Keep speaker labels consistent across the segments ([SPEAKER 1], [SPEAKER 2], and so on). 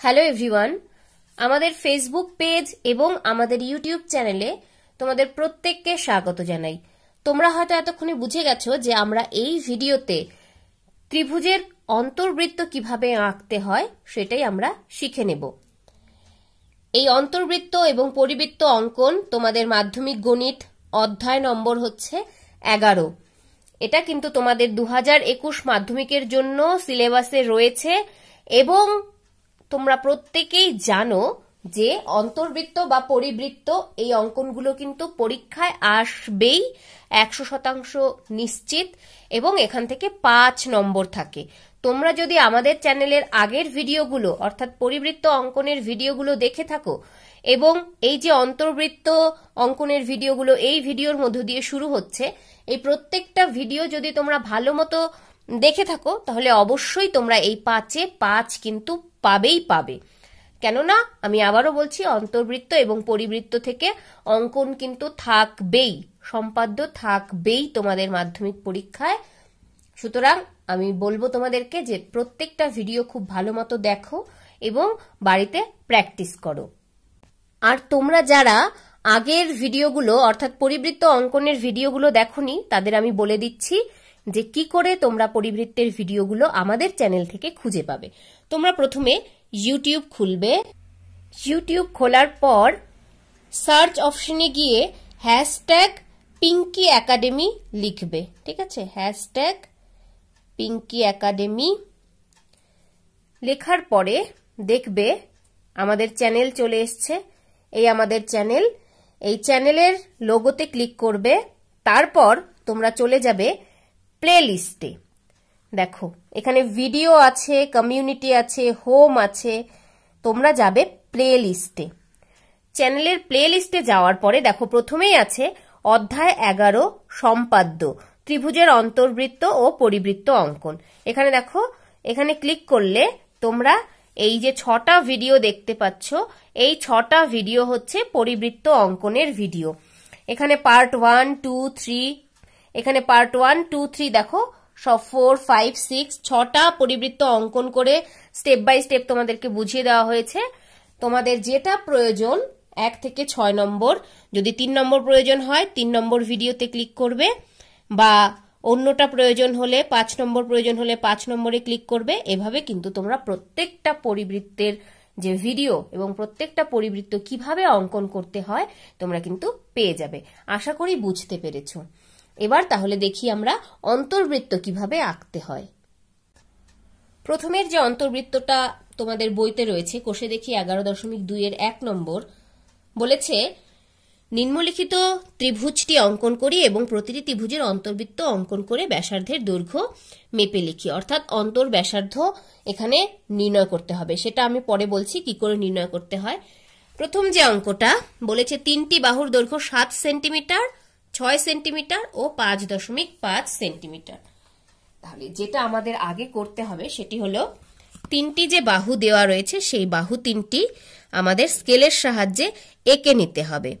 [SPEAKER 1] Hello everyone, আমাদের Facebook page এবং আমাদের ইউটিউব চ্যানেলে তোমাদের প্রত্যেককে স্বাগত জানাই। তোমরা হয়তো এতক্ষণে বুঝে গেছো যে আমরা এই ভিডিওতে ত্রিভুজের অন্তর্বৃত্ত কীভাবে আঁকতে হয় সেটাই আমরা শিখে নেব। এই অন্তর্বৃত্ত এবং পরিবৃত্ত অঙ্কন তোমাদের মাধ্যমিক গণিত অধ্যায় নম্বর হচ্ছে এগারো। এটা কিন্তু তোমাদের দু একুশ মাধ্যমিকের জন্য সিলেবাসে রয়েছে এবং তোমরা প্রত্যেকেই জানো যে অন্তর্বৃত্ত বা পরিবৃত্ত এই অঙ্কনগুলো কিন্তু পরীক্ষায় আসবেই একশো শতাংশ নিশ্চিত এবং এখান থেকে পাঁচ নম্বর থাকে। তোমরা যদি আমাদের চ্যানেলের আগের ভিডিওগুলো, অর্থাৎ পরিবৃত্ত অঙ্কনের ভিডিওগুলো দেখে থাকো এবং এই যে অন্তর্বৃত্ত অঙ্কনের ভিডিওগুলো এই ভিডিওর মধ্য দিয়ে শুরু হচ্ছে, এই প্রত্যেকটা ভিডিও যদি তোমরা ভালো মতো দেখে থাকো, তাহলে অবশ্যই তোমরা এই পাঁচে পাঁচ কিন্তু পাবেই পাবে। কেননা, আমি আবারও বলছি, অন্তর্বৃত্ত এবং পরিবৃত্ত থেকে অঙ্কন কিন্তু থাকবেই, সম্পাদ্য থাকবেই তোমাদের মাধ্যমিক পরীক্ষায়। সুতরাং আমি বলব তোমাদেরকে যে প্রত্যেকটা ভিডিও খুব ভালো মতো দেখো এবং বাড়িতে প্র্যাকটিস করো। আর তোমরা যারা আগের ভিডিওগুলো, অর্থাৎ পরিবৃত্ত অঙ্কনের ভিডিওগুলো দেখনি, তাদের আমি বলে দিচ্ছি যে কি করে তোমরা পরিবৃত্তের ভিডিওগুলো আমাদের চ্যানেল থেকে খুঁজে পাবে। তোমরা প্রথমে ইউটিউব খুলবে। ইউটিউব খোলার পর সার্চ অপশনে গিয়ে হ্যাশট্যাগ পিঙ্কি একাডেমি লিখবে, ঠিক আছে? হ্যাশট্যাগ পিঙ্কি একাডেমি লেখার পরে দেখবে আমাদের চ্যানেল চলে এসছে। এই আমাদের চ্যানেল, এই চ্যানেলের লোগোতে ক্লিক করবে। তারপর তোমরা চলে যাবে প্লে লিস্টে দেখো, এখানে ভিডিও আছে কমিউনিটি আছে হোম আছে, তোমরা যাবে প্লে লিস্টে চ্যানেলের প্লে লিস্টে যাওয়ার পরে দেখো, প্রথমেই আছে অধ্যায় এগারো, সম্পাদ্য, ত্রিভুজের অন্তর্বৃত্ত ও পরিবৃত্ত অঙ্কন। এখানে দেখো, এখানে ক্লিক করলে তোমরা এই যে ছটা ভিডিও দেখতে পাচ্ছ, এই ছটা ভিডিও হচ্ছে পরিবৃত্ত অঙ্কনের ভিডিও এখানে পার্ট ওয়ান টু থ্রি এখানে পার্ট ওয়ান টু থ্রি দেখো। সব ফোর ফাইভ সিক্স ছটা পরিবৃত্ত অঙ্কন করে স্টেপ বাই স্টেপ তোমাদেরকে বুঝিয়ে দেওয়া হয়েছে। তোমাদের যেটা প্রয়োজন, এক থেকে ছয় নম্বর। যদি তিন নম্বর প্রয়োজন হয়, তিন নম্বর ভিডিওতে ক্লিক করবে। বা অন্যটা প্রয়োজন হলে, পাঁচ নম্বর প্রয়োজন হলে পাঁচ নম্বরে ক্লিক করবে। এভাবে কিন্তু তোমরা প্রত্যেকটা পরিবৃত্তের যে ভিডিও এবং প্রত্যেকটা পরিবৃত্ত কীভাবে অঙ্কন করতে হয়, তোমরা কিন্তু পেয়ে যাবে। আশা করি বুঝতে পেরেছ। এবার তাহলে দেখি আমরা অন্তর্বৃত্ত কীভাবে আঁকতে হয়। প্রথমের যে অন্তর্বৃত্তটা তোমাদের বইতে রয়েছে, কোষে দেখি এগারো দশমিক দুইয়ের এক নম্বর, বলেছে, নিম্নলিখিত ত্রিভুজটি অঙ্কন করি এবং প্রতিটি ত্রিভুজের অন্তর্বৃত্ত অঙ্কন করে ব্যাসার্ধের দৈর্ঘ্য মেপে লিখি। অর্থাৎ অন্তর ব্যাসার্ধ এখানে নির্ণয় করতে হবে। সেটা আমি পরে বলছি কি করে নির্ণয় করতে হয়। প্রথম যে অঙ্কটা বলেছে, তিনটি বাহুর দৈর্ঘ্য সাত সেন্টিমিটার ছয় সেন্টিমিটার ও পাঁচ দশমিক পাঁচ সেন্টিমিটার। তাহলে যেটা আমাদের আগে করতে হবে সেটি হলো তিনটি যে বাহু দেওয়া রয়েছে, সেই বাহু তিনটি আমাদের স্কেলের সাহায্যে এঁকে নিতে হবে।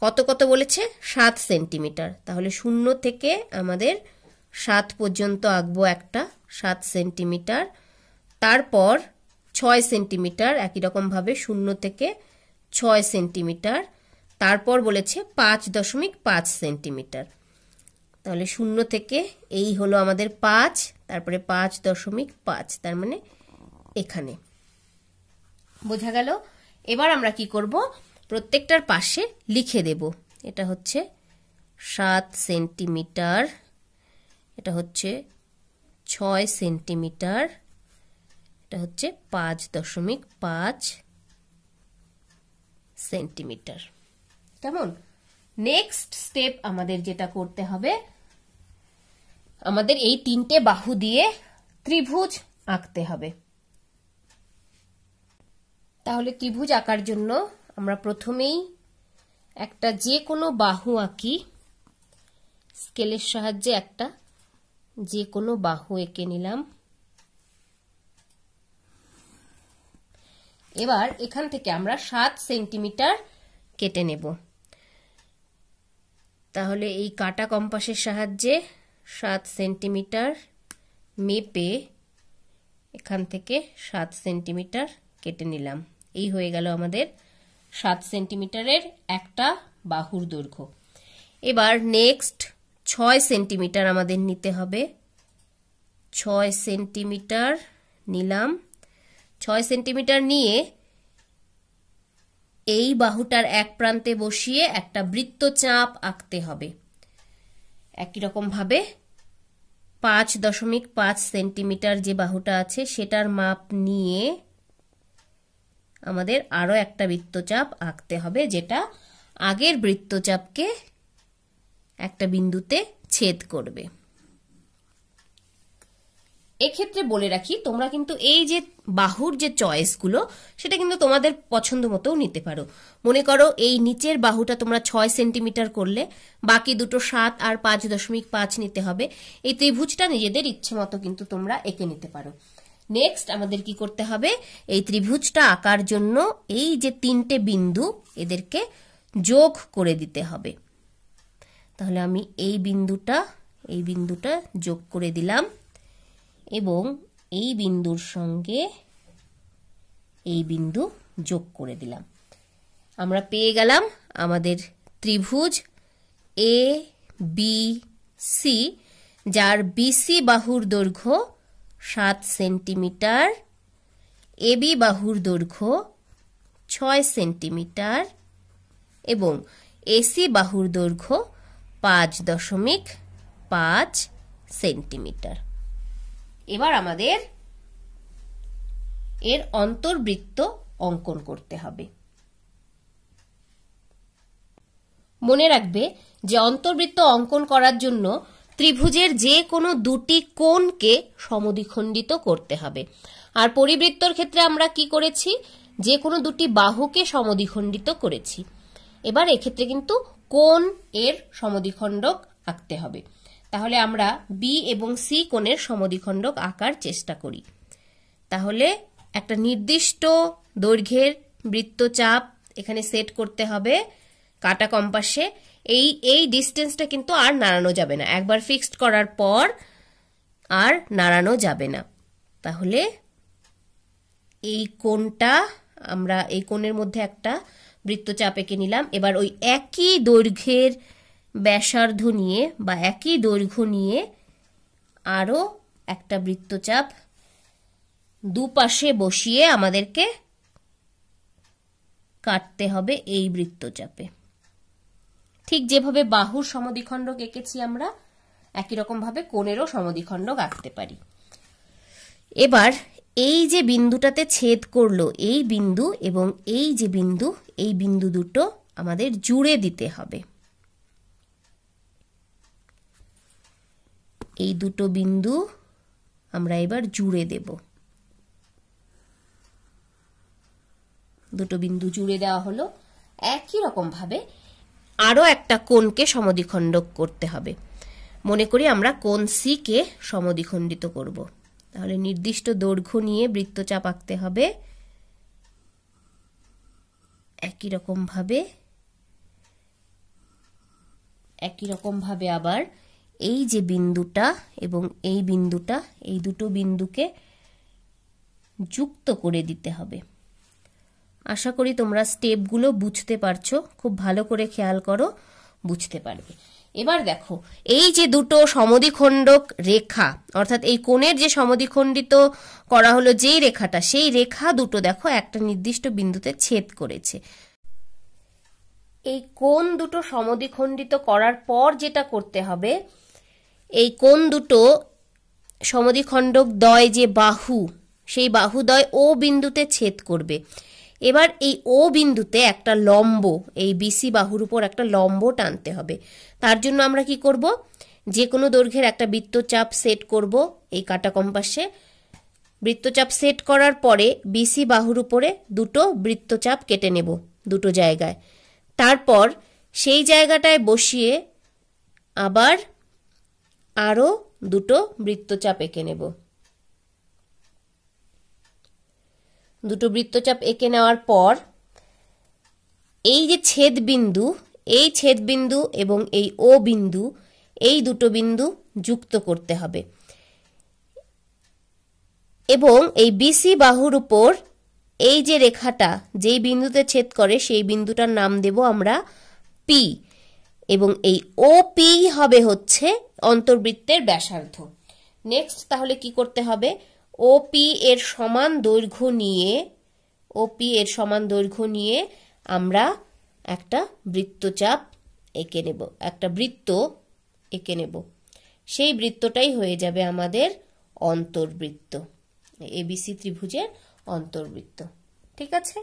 [SPEAKER 1] কত কত বলেছে? সাত সেন্টিমিটার। তাহলে শূন্য থেকে আমাদের সাত পর্যন্ত আঁকবো একটা, সাত সেন্টিমিটার। তারপর ছয় সেন্টিমিটার, একই রকমভাবে শূন্য থেকে ছয় সেন্টিমিটার। তারপর বলেছে পাঁচ দশমিক পাঁচ সেন্টিমিটার। তাহলে শূন্য থেকে এই হলো আমাদের পাঁচ, তারপরে পাঁচ দশমিক পাঁচ, তার মানে এখানে। বোঝা গেল? এবার আমরা কি করব? প্রত্যেকটার পাশে লিখে দেব। এটা হচ্ছে সাত সেন্টিমিটার, এটা হচ্ছে ছয় সেন্টিমিটার, এটা হচ্ছে পাঁচ দশমিক পাঁচ সেন্টিমিটার। কেমন? নেক্সট স্টেপ আমাদের যেটা করতে হবে, আমাদের এই তিনটে বাহু দিয়ে ত্রিভুজ আঁকতে হবে। তাহলে ত্রিভুজ আঁকার জন্য আমরা প্রথমেই একটা যে কোনো বাহু আঁকি, স্কেলের সাহায্যে একটা যে কোনো বাহু এঁকে নিলাম। এবার এখান থেকে আমরা সাত সেন্টিমিটার কেটে নেব। তাহলে এই কাটা কম্পাসের সাহায্যে সাত সেন্টিমিটার মেপে এখান থেকে সাত সেন্টিমিটার কেটে নিলাম। এই হয়ে গেল আমাদের সাত সেন্টিমিটারের একটা বাহুর দৈর্ঘ্য। এবার নেক্সট ছয় সেন্টিমিটার আমাদের নিতে হবে। ছয় সেন্টিমিটার নিলাম। ছয় সেন্টিমিটার নিয়ে এই বাহুটার এক প্রান্তে বসিয়ে একটা বৃত্তচাপ আঁকতে হবে। একই রকম ভাবে পাঁচ দশমিক পাঁচ সেন্টিমিটার যে বাহুটা আছে, সেটার মাপ নিয়ে আমাদের আরও একটা বৃত্তচাপ আঁকতে হবে, যেটা আগের বৃত্তচাপকে একটা বিন্দুতে ছেদ করবে। এক্ষেত্রে বলে রাখি, তোমরা কিন্তু এই যে বাহুর যে চয়েসগুলো সেটা কিন্তু তোমাদের পছন্দ মতোও নিতে পারো। মনে করো এই নিচের বাহুটা তোমরা ছয় সেন্টিমিটার করলে, বাকি দুটো সাত আর পাঁচ দশমিক পাঁচ নিতে হবে। এই ত্রিভুজটা নিজেদের ইচ্ছে মতো কিন্তু তোমরা এঁকে নিতে পারো। নেক্সট আমাদের কি করতে হবে? এই ত্রিভুজটা আঁকার জন্য এই যে তিনটে বিন্দু, এদেরকে যোগ করে দিতে হবে। তাহলে আমি এই বিন্দুটা এই বিন্দুটা যোগ করে দিলাম। এবং এই বিন্দুর সঙ্গে এই বিন্দু যোগ করে দিলাম। আমরা পেয়ে গেলাম আমাদের ত্রিভুজ এ বি সি যার বিসি বাহুর দৈর্ঘ্য সাত সেন্টিমিটার এবি বাহুর দৈর্ঘ্য ছয় সেন্টিমিটার এবং এসি বাহুর দৈর্ঘ্য পাঁচ দশমিক পাঁচ সেন্টিমিটার। এবার আমাদের এর অন্তর্বৃত্ত অঙ্কন করতে হবে। মনে রাখবে যে অন্তর্বৃত্ত অঙ্কন করার জন্য ত্রিভুজের যে কোনো দুটি কোণকে সমদ্বিখণ্ডিত করতে হবে। আর পরিবৃত্তর ক্ষেত্রে আমরা কি করেছি? যে কোনো দুটি বাহুকে সমদ্বিখণ্ডিত করেছি। এবার এক্ষেত্রে কিন্তু কোণ এর সমদ্বিখণ্ডক আঁকতে হবে। তাহলে আমরা বি এবং সি কোণের সমদ্বিখণ্ডক আঁকার চেষ্টা করি। তাহলে একটা নির্দিষ্ট দৈর্ঘ্যের বৃত্তচাপ এখানে সেট করতে হবে কাটা কম্পাসে। এই এই ডিস্টেন্সটা কিন্তু আর নাড়ানো যাবে না। একবার ফিক্সড করার পর আর নাড়ানো যাবে না। তাহলে এই কোণটা, আমরা এই কোণের মধ্যে একটা বৃত্তচাপ এঁকে নিলাম। এবার ওই একই দৈর্ঘ্যের ব্যাসার্ধ নিয়ে বা একই দৈর্ঘ্য নিয়ে আরও একটা বৃত্তচাপ দুপাশে বসিয়ে আমাদেরকে কাটতে হবে এই বৃত্তচাপে। ঠিক যেভাবে বাহুর সমদ্বিখণ্ডক এঁকেছি আমরা, একই রকমভাবে কোণেরও সমদ্বিখণ্ডক আঁকতে পারি। এবার এই যে বিন্দুটাতে ছেদ করল, এই বিন্দু এবং এই যে বিন্দু, এই বিন্দু দুটো আমাদের জুড়ে দিতে হবে। এই দুটো বিন্দু আমরা এবার জুড়ে দেব। দুটো বিন্দু জুড়ে দেওয়া হলো। একই রকম ভাবে আরও একটা কোণকে সমদ্বিখণ্ডক করতে হবে। মনে করি আমরা কোণ সি কে সমদ্বিখণ্ডিত করব। তাহলে নির্দিষ্ট দৈর্ঘ্য নিয়ে বৃত্তচাপ আঁকতে হবে। একই রকম ভাবে, একই রকম ভাবে আবার এই যে বিন্দুটা এবং এই বিন্দুটা, এই দুটো বিন্দুকে যুক্ত করে দিতে হবে। আশা করি তোমরা স্টেপগুলো বুঝতে পারছ। খুব ভালো করে খেয়াল করো, বুঝতে পারবে। এবার দেখো, এই যে দুটো সমদ্বিখণ্ডক রেখা, অর্থাৎ এই কোণের যে সমদ্বিখণ্ডিত করা হলো যেই রেখাটা, সেই রেখা দুটো দেখো একটা নির্দিষ্ট বিন্দুতে ছেদ করেছে। এই কোণ দুটো সমদ্বিখণ্ডিত করার পর যেটা করতে হবে এই কোণ দুটো সমদ্বিখণ্ডক দয় যে বাহু, সেই বাহুদয় ও বিন্দুতে ছেদ করবে। এবার এই ও বিন্দুতে একটা লম্ব, এই বিসি বাহুর উপর একটা লম্ব টানতে হবে। তার জন্য আমরা কি করব? যে কোনো দৈর্ঘ্যের একটা বৃত্তচাপ সেট করব এই কাটা কম্পাসে। বৃত্তচাপ সেট করার পরে বিসি বাহুর উপরে দুটো বৃত্তচাপ কেটে নেব দুটো জায়গায়। তারপর সেই জায়গাটায় বসিয়ে আবার আরও দুটো বৃত্তচাপ এঁকে নেব। দুটো বৃত্তচাপ এঁকে নেওয়ার পর এই যে ছেদ বিন্দু এই ছেদ বিন্দু এবং এই ও বিন্দু, এই দুটো বিন্দু যুক্ত করতে হবে। এবং এই বিসি বাহুর উপর এই যে রেখাটা, যেই বিন্দুতে ছেদ করে সেই বিন্দুটার নাম দেব আমরা পি এবং এই ও পি হবে হচ্ছে অন্তর্বৃত্তের ব্যাসার্ধ। নেক্সট তাহলে কি করতে হবে? ও পি এর সমান দৈর্ঘ্য নিয়ে ও পি এর সমান দৈর্ঘ্য নিয়ে আমরা একটা বৃত্তচাপ এঁকে নেব। একটা বৃত্ত এঁকে নেব। সেই বৃত্তটাই হয়ে যাবে আমাদের অন্তর্বৃত্ত। এবিসি ত্রিভুজের অন্তর্বৃত্ত। ঠিক আছে?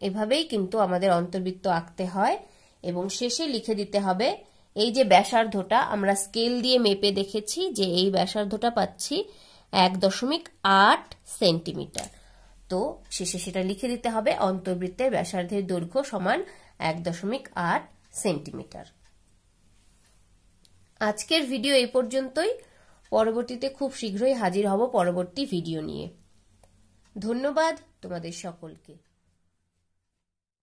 [SPEAKER 1] এভাবেই কিন্তু আমাদের অন্তর্বৃত্ত আঁকতে হয় এবং শেষে লিখে দিতে হবে এই যে ব্যাসার্ধটা আমরা স্কেল দিয়ে মেপে দেখেছি যে এই ব্যাসার্ধটা পাচ্ছি এক দশমিক আট সেন্টিমিটার তো শেষে সেটা লিখে দিতে হবে অন্তর্বৃত্তের ব্যাসার্ধের দৈর্ঘ্য সমান এক দশমিক আট সেন্টিমিটার আজকের ভিডিও এই পর্যন্তই। পরবর্তীতে খুব শীঘ্রই হাজির হব পরবর্তী ভিডিও নিয়ে। ধন্যবাদ তোমাদের সকলকে।